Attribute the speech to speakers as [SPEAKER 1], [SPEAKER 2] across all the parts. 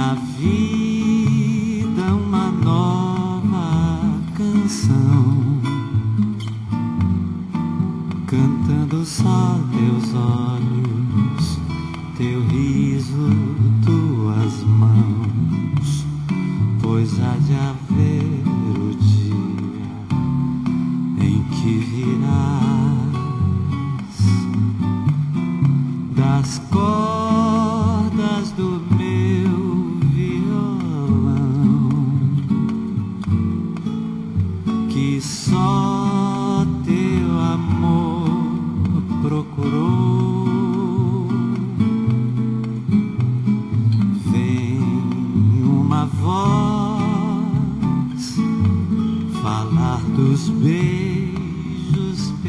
[SPEAKER 1] na vida uma nova canção, cantando só teus olhos, teu riso, tuas mãos, pois há de haver o dia em que virás das costas.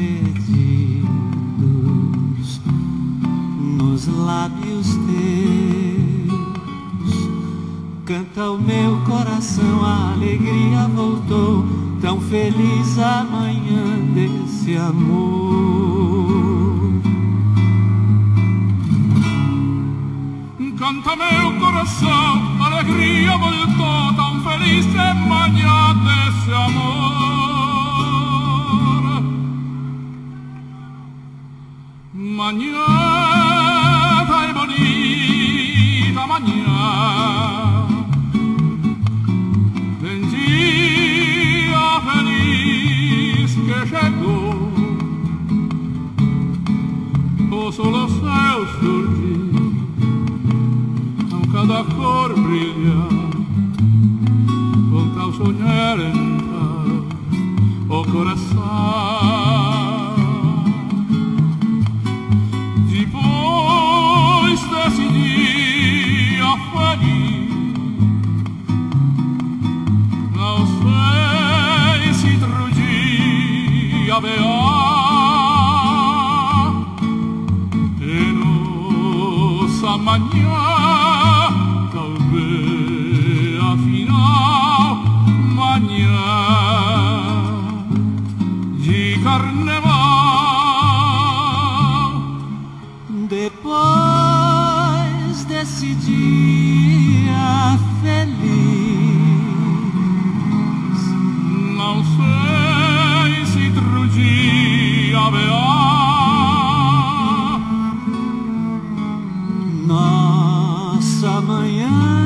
[SPEAKER 1] Perdidos nos lábios teus. Canta o meu coração, a alegria voltou, tão feliz a manhã desse amor.
[SPEAKER 2] Canta meu coração, alegria voltou, tão feliz de Manhã vai bonita, manhã. Tem dia feliz que chegou. O sol ao céu surgiu com cada cor brilha, com tal sonhar entrar o coração. llavear en esa mañana tal vez mañana.